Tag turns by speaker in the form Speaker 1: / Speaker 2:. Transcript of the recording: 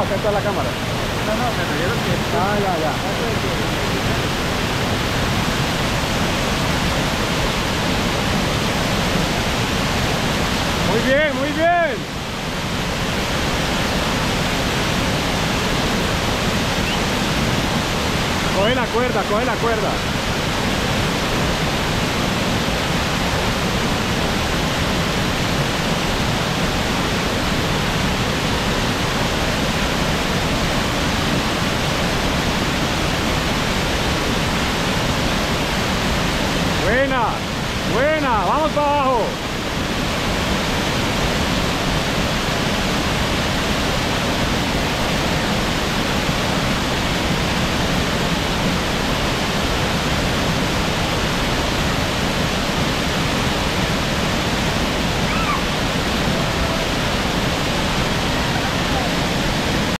Speaker 1: No, acá está la cámara.
Speaker 2: No, no, me refiero que...
Speaker 1: Ah, ya, ya. Muy bien, muy bien. Coge la cuerda, coge la cuerda. Reina.